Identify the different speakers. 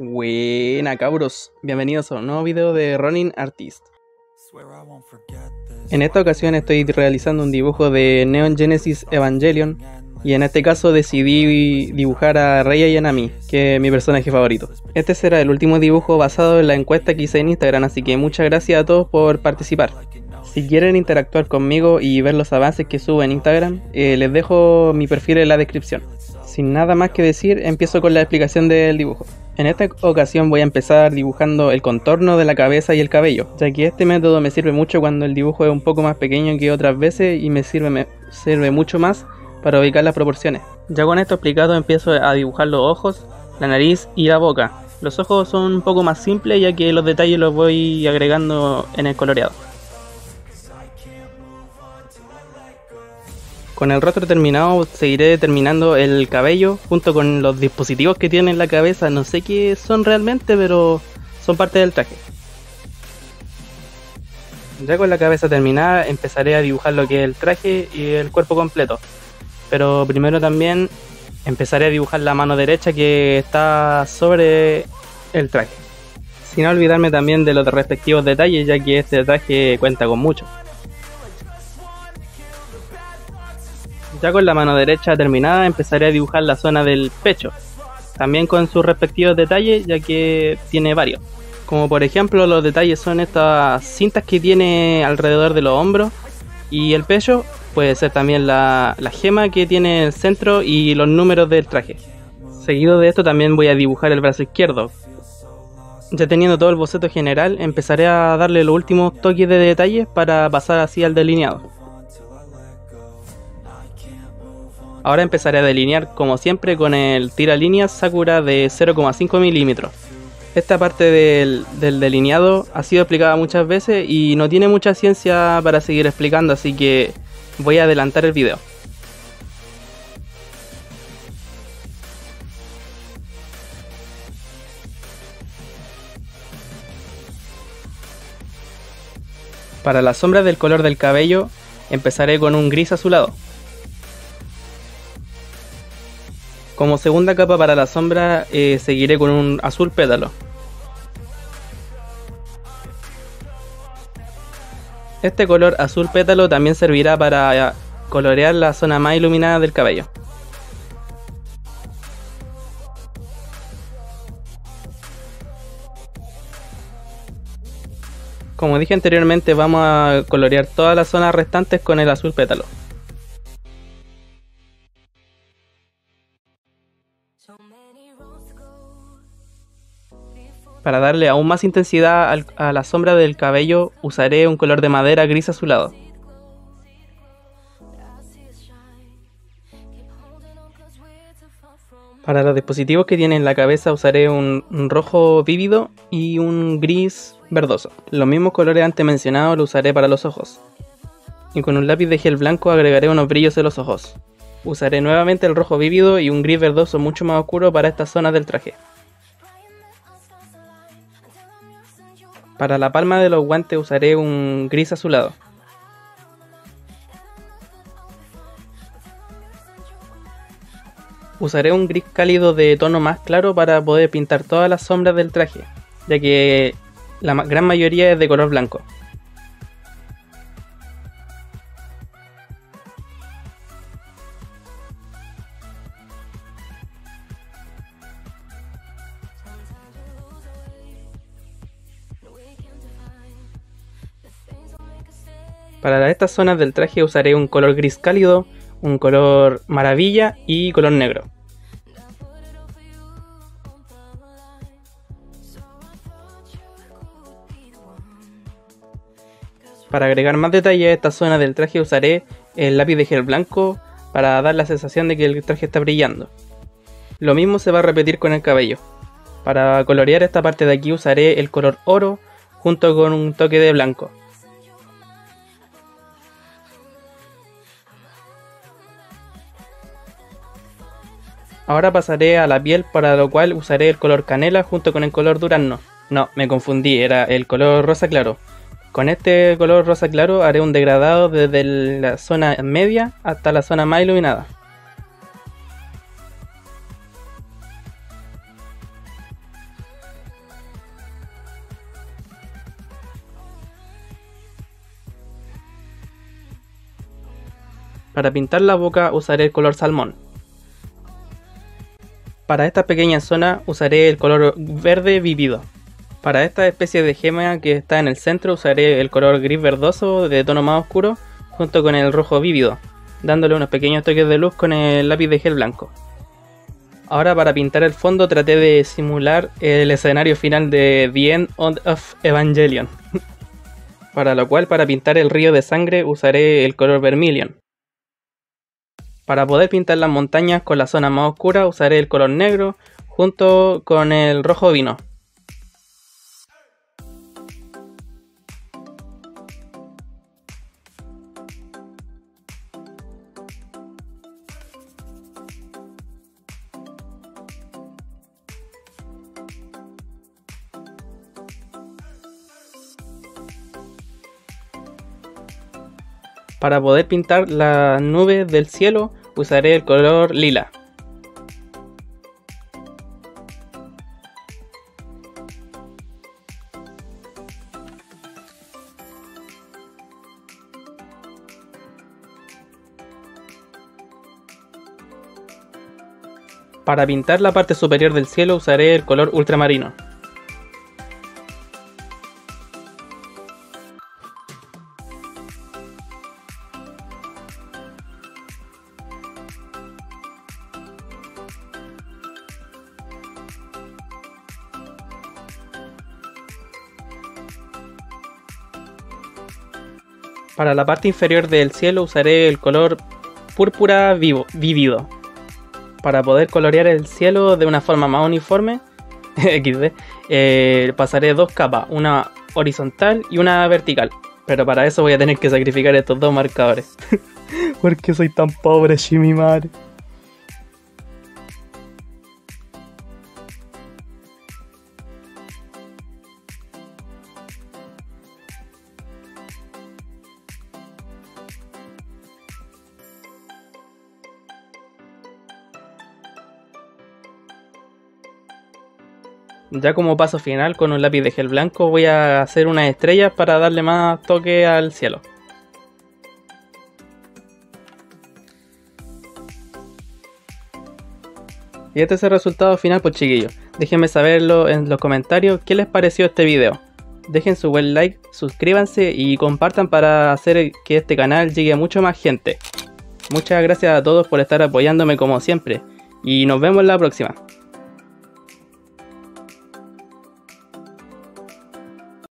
Speaker 1: Buena cabros, bienvenidos a un nuevo video de Running Artist. En esta ocasión estoy realizando un dibujo de Neon Genesis Evangelion y en este caso decidí dibujar a Rei Ayanami, que es mi personaje favorito. Este será el último dibujo basado en la encuesta que hice en Instagram, así que muchas gracias a todos por participar. Si quieren interactuar conmigo y ver los avances que subo en Instagram, eh, les dejo mi perfil en la descripción. Sin nada más que decir, empiezo con la explicación del dibujo. En esta ocasión voy a empezar dibujando el contorno de la cabeza y el cabello, ya que este método me sirve mucho cuando el dibujo es un poco más pequeño que otras veces y me sirve, mucho más para ubicar las proporciones. Ya con esto explicado empiezo a dibujar los ojos, la nariz y la boca. Los ojos son un poco más simples ya que los detalles los voy agregando en el coloreado. Con el rostro terminado seguiré terminando el cabello junto con los dispositivos que tiene en la cabeza. No sé qué son realmente, pero son parte del traje. Ya con la cabeza terminada empezaré a dibujar lo que es el traje y el cuerpo completo. Pero primero también empezaré a dibujar la mano derecha que está sobre el traje. Sin olvidarme también de los respectivos detalles ya que este traje cuenta con mucho. Ya con la mano derecha terminada empezaré a dibujar la zona del pecho, también con sus respectivos detalles ya que tiene varios. Como por ejemplo los detalles son estas cintas que tiene alrededor de los hombros y el pecho, puede ser también la, la gema que tiene el centro y los números del traje. Seguido de esto también voy a dibujar el brazo izquierdo. Ya teniendo todo el boceto general, empezaré a darle los últimos toques de detalles para pasar así al delineado. Ahora empezaré a delinear como siempre con el tira líneas Sakura de 0,5 milímetros. Esta parte del, delineado ha sido explicada muchas veces y no tiene mucha ciencia para seguir explicando, así que voy a adelantar el video. Para la sombra del color del cabello empezaré con un gris azulado. Como segunda capa para la sombra eh, seguiré con un azul pétalo. Este color azul pétalo también servirá para colorear la zona más iluminada del cabello. Como dije anteriormente vamos a colorear todas las zonas restantes con el azul pétalo. Para darle aún más intensidad a la sombra del cabello usaré un color de madera gris azulado. Para los dispositivos que tienen en la cabeza usaré un, rojo vívido y un gris verdoso. Los mismos colores antes mencionados los usaré para los ojos. Y con un lápiz de gel blanco agregaré unos brillos en los ojos. Usaré nuevamente el rojo vívido y un gris verdoso mucho más oscuro para esta zona del traje. Para la palma de los guantes usaré un gris azulado. Usaré un gris cálido de tono más claro para poder pintar todas las sombras del traje, ya que la gran mayoría es de color blanco. Para estas zonas del traje usaré un color gris cálido, un color maravilla y color negro. Para agregar más detalle a esta zona del traje usaré el lápiz de gel blanco para dar la sensación de que el traje está brillando. Lo mismo se va a repetir con el cabello. Para colorear esta parte de aquí usaré el color oro junto con un toque de blanco. Ahora pasaré a la piel para lo cual usaré el color canela junto con el color durazno. No, me confundí, era el color rosa claro. Con este color rosa claro haré un degradado desde la zona media hasta la zona más iluminada. Para pintar la boca usaré el color salmón. Para esta pequeña zona usaré el color verde vivido. Para esta especie de gema que está en el centro usaré el color gris verdoso de tono más oscuro junto con el rojo vívido, dándole unos pequeños toques de luz con el lápiz de gel blanco. Ahora para pintar el fondo traté de simular el escenario final de The End of Evangelion. para lo cual para pintar el río de sangre usaré el color vermilion. Para poder pintar las montañas con la zona más oscura usaré el color negro junto con el rojo vino. Para poder pintar las nubes del cielo usaré el color lila. Para pintar la parte superior del cielo usaré el color ultramarino. Para la parte inferior del cielo usaré el color púrpura vivo, vívido. Para poder colorear el cielo de una forma más uniforme, XD, eh, pasaré dos capas, una horizontal y una vertical. Pero para eso voy a tener que sacrificar estos dos marcadores. ¿Por qué soy tan pobre, Shimimar? Ya como paso final con un lápiz de gel blanco voy a hacer unas estrellas para darle más toque al cielo. Y este es el resultado final pues chiquillos. Déjenme saberlo en los comentarios qué les pareció este video. Dejen su buen like, suscríbanse y compartan para hacer que este canal llegue a mucho más gente. Muchas gracias a todos por estar apoyándome como siempre. Y nos vemos la próxima.